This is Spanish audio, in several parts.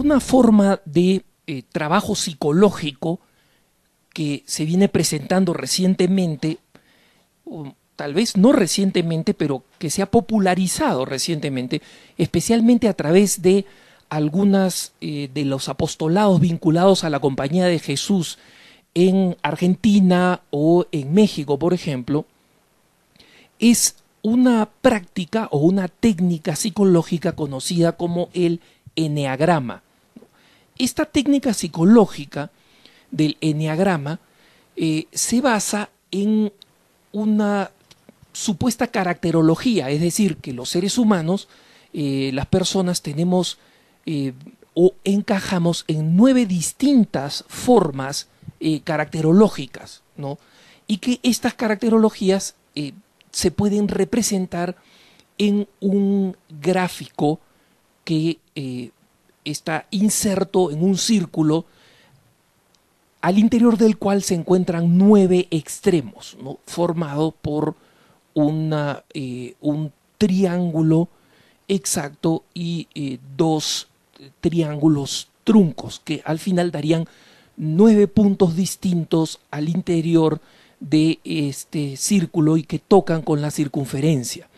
una forma de eh, trabajo psicológico que se viene presentando recientemente, tal vez no recientemente, pero que se ha popularizado recientemente, especialmente a través de algunas eh, de los apostolados vinculados a la compañía de Jesús en Argentina o en México, por ejemplo, es una práctica o una técnica psicológica conocida como el eneagrama. Esta técnica psicológica del eneagrama eh, se basa en una supuesta caracterología, es decir, que los seres humanos, eh, las personas tenemos eh, o encajamos en nueve distintas formas caracterológicas, ¿no? Y que estas caracterologías se pueden representar en un gráfico que está inserto en un círculo al interior del cual se encuentran nueve extremos, ¿no? formado por una, eh, un triángulo exacto y eh, dos triángulos truncos, que al final darían nueve puntos distintos al interior de este círculo y que tocan con la circunferencia.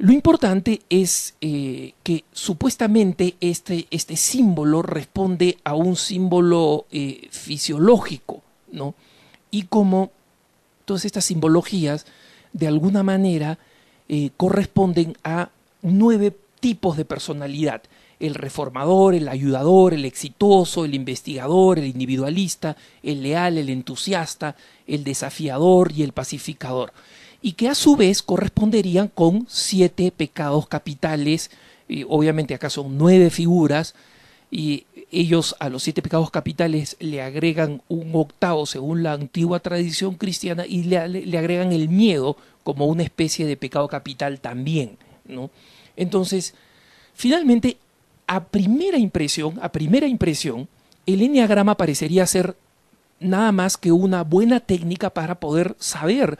Lo importante es eh, que supuestamente este, este, símbolo responde a un símbolo eh, fisiológico, ¿no? Y como todas estas simbologías, de alguna manera, eh, corresponden a nueve tipos de personalidad. El reformador, el ayudador, el exitoso, el investigador, el individualista, el leal, el entusiasta, el desafiador y el pacificador y que a su vez corresponderían con siete pecados capitales. Y obviamente acá son nueve figuras y ellos a los siete pecados capitales le agregan un octavo según la antigua tradición cristiana y le, agregan el miedo como una especie de pecado capital también. ¿no? Entonces, finalmente, a primera impresión, a primera impresión, el enneagrama parecería ser nada más que una buena técnica para poder saber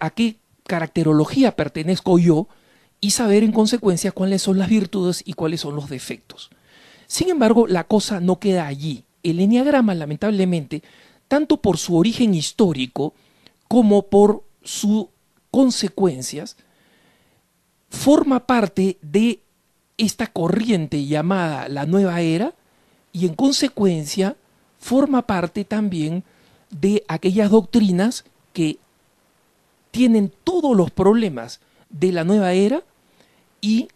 a qué caracterología pertenezco yo y saber en consecuencia cuáles son las virtudes y cuáles son los defectos. Sin embargo, la cosa no queda allí. El enneagrama, lamentablemente, tanto por su origen histórico como por sus consecuencias, forma parte de esta corriente llamada la nueva era y en consecuencia forma parte también de aquellas doctrinas que tienen todos los problemas de la nueva era y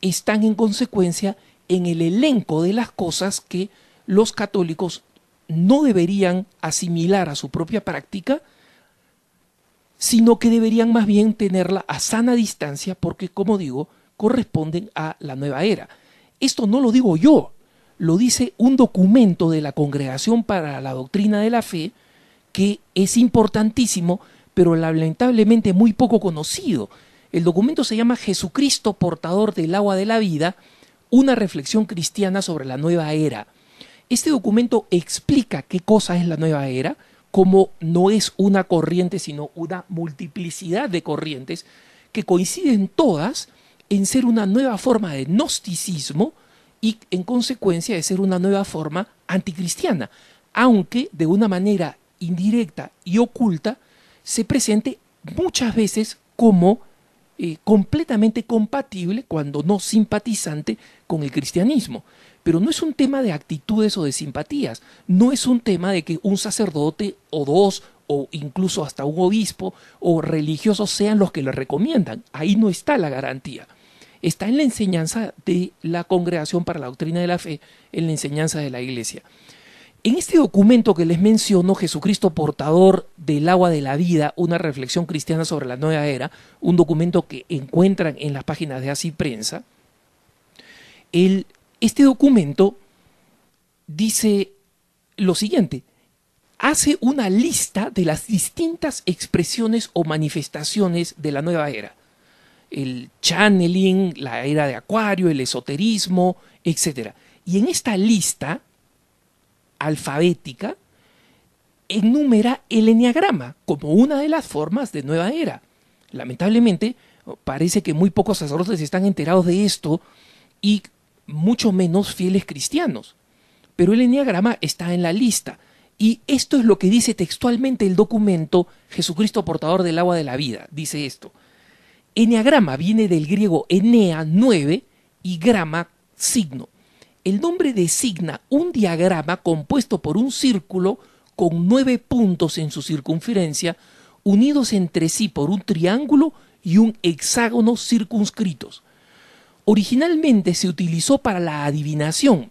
están en consecuencia en el elenco de las cosas que los católicos no deberían asimilar a su propia práctica, sino que deberían más bien tenerla a sana distancia porque, como digo, corresponden a la nueva era. Esto no lo digo yo, lo dice un documento de la Congregación para la Doctrina de la Fe que es importantísimo pero lamentablemente muy poco conocido. El documento se llama Jesucristo, portador del agua de la vida, una reflexión cristiana sobre la nueva era. Este documento explica qué cosa es la nueva era, cómo no es una corriente, sino una multiplicidad de corrientes que coinciden todas en ser una nueva forma de gnosticismo y en consecuencia de ser una nueva forma anticristiana, aunque de una manera indirecta y oculta se presente muchas veces como eh, completamente compatible, cuando no simpatizante, con el cristianismo. Pero no es un tema de actitudes o de simpatías, no es un tema de que un sacerdote o dos o incluso hasta un obispo o religiosos sean los que lo recomiendan. Ahí no está la garantía. Está en la enseñanza de la Congregación para la Doctrina de la Fe, en la enseñanza de la Iglesia. En este documento que les menciono, Jesucristo portador del agua de la vida, una reflexión cristiana sobre la nueva era, un documento que encuentran en las páginas de Así Prensa, este documento dice lo siguiente, hace una lista de las distintas expresiones o manifestaciones de la nueva era. El channeling, la era de Acuario, el esoterismo, etc. Y en esta lista alfabética enumera el enneagrama como una de las formas de nueva era. Lamentablemente, parece que muy pocos sacerdotes están enterados de esto y mucho menos fieles cristianos. Pero el enneagrama está en la lista. Y esto es lo que dice textualmente el documento Jesucristo portador del agua de la vida. Dice esto. Enneagrama viene del griego enea, nueve, y grama, signo. El nombre designa un diagrama compuesto por un círculo con nueve puntos en su circunferencia, unidos entre sí por un triángulo y un hexágono circunscritos. Originalmente se utilizó para la adivinación,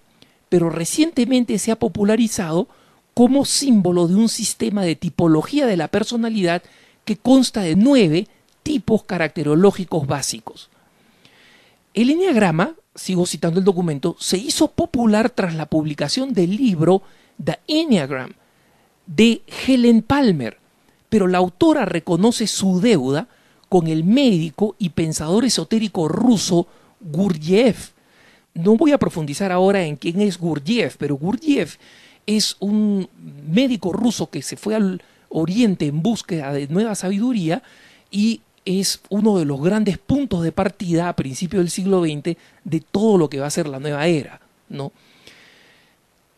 pero recientemente se ha popularizado como símbolo de un sistema de tipología de la personalidad que consta de nueve tipos caracterológicos básicos. El enneagrama, sigo citando el documento, se hizo popular tras la publicación del libro The Enneagram de Helen Palmer, pero la autora reconoce su deuda con el médico y pensador esotérico ruso Gurdjieff. No voy a profundizar ahora en quién es Gurdjieff, pero Gurdjieff es un médico ruso que se fue al Oriente en búsqueda de nueva sabiduría y es uno de los grandes puntos de partida a principios del siglo XX de todo lo que va a ser la nueva era. ¿no?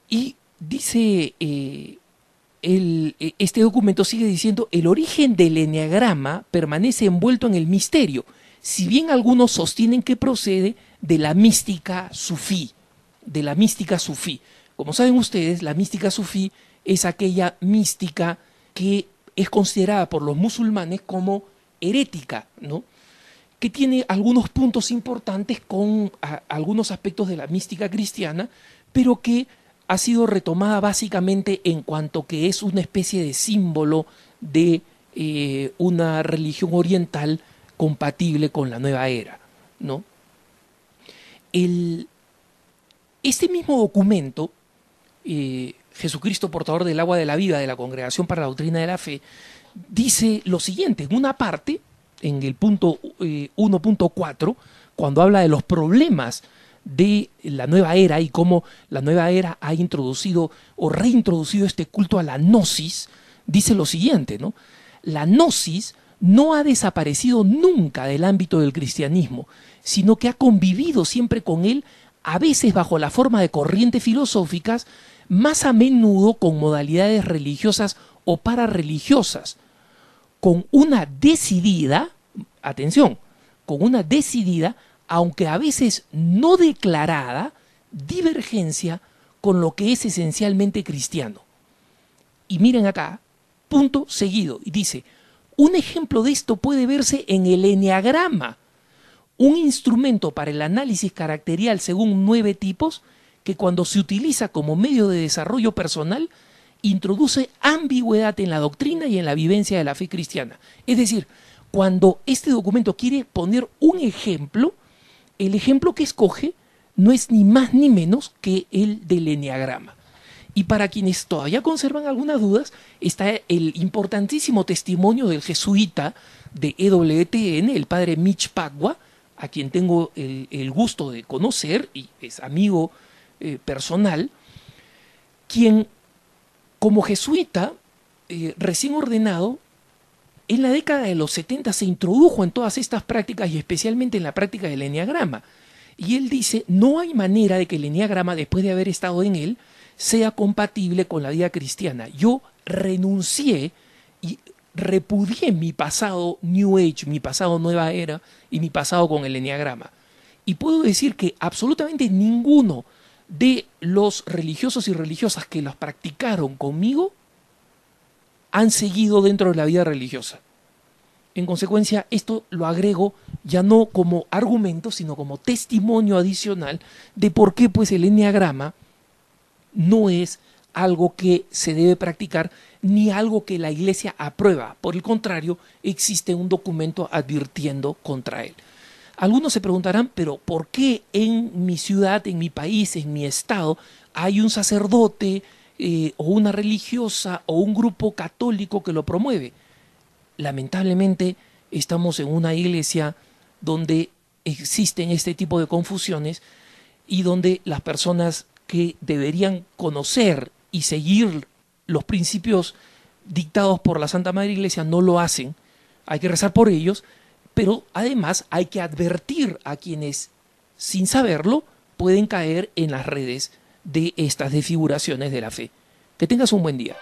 Y dice, eh, el, este documento sigue diciendo, el origen del enneagrama permanece envuelto en el misterio, si bien algunos sostienen que procede de la mística sufí, de la mística sufí. Como saben ustedes, la mística sufí es aquella mística que es considerada por los musulmanes como herética, ¿no? que tiene algunos puntos importantes con algunos aspectos de la mística cristiana, pero que ha sido retomada básicamente en cuanto que es una especie de símbolo de eh, una religión oriental compatible con la nueva era. ¿no? El, este mismo documento eh, Jesucristo portador del agua de la vida de la Congregación para la Doctrina de la Fe, dice lo siguiente, en una parte, en el punto 1.4, eh, cuando habla de los problemas de la nueva era y cómo la nueva era ha introducido o reintroducido este culto a la gnosis, dice lo siguiente, ¿no? La gnosis no ha desaparecido nunca del ámbito del cristianismo, sino que ha convivido siempre con él, a veces bajo la forma de corrientes filosóficas, más a menudo con modalidades religiosas o pararreligiosas, con una decidida, atención, con una decidida, aunque a veces no declarada, divergencia con lo que es esencialmente cristiano. Y miren acá, punto seguido, y dice, un ejemplo de esto puede verse en el eneagrama, un instrumento para el análisis caracterial según nueve tipos que cuando se utiliza como medio de desarrollo personal, introduce ambigüedad en la doctrina y en la vivencia de la fe cristiana. Es decir, cuando este documento quiere poner un ejemplo, el ejemplo que escoge no es ni más ni menos que el del eneagrama. Y para quienes todavía conservan algunas dudas, está el importantísimo testimonio del jesuita de EWTN, el padre Mitch Pagua, a quien tengo el, el gusto de conocer y es amigo eh, personal, quien como jesuita eh, recién ordenado, en la década de los 70 se introdujo en todas estas prácticas y especialmente en la práctica del enneagrama. Y él dice, no hay manera de que el enneagrama, después de haber estado en él, sea compatible con la vida cristiana. Yo renuncié y repudié mi pasado New Age, mi pasado Nueva Era y mi pasado con el enneagrama. Y puedo decir que absolutamente ninguno de los religiosos y religiosas que las practicaron conmigo han seguido dentro de la vida religiosa. En consecuencia, esto lo agrego ya no como argumento, sino como testimonio adicional de por qué pues el enneagrama no es algo que se debe practicar ni algo que la iglesia aprueba. Por el contrario, existe un documento advirtiendo contra él. Algunos se preguntarán, pero ¿por qué en mi ciudad, en mi país, en mi estado, hay un sacerdote eh, o una religiosa o un grupo católico que lo promueve? Lamentablemente estamos en una iglesia donde existen este tipo de confusiones y donde las personas que deberían conocer y seguir los principios dictados por la Santa Madre Iglesia no lo hacen. Hay que rezar por ellos, pero además hay que advertir a quienes, sin saberlo, pueden caer en las redes de estas desfiguraciones de la fe. Que tengas un buen día.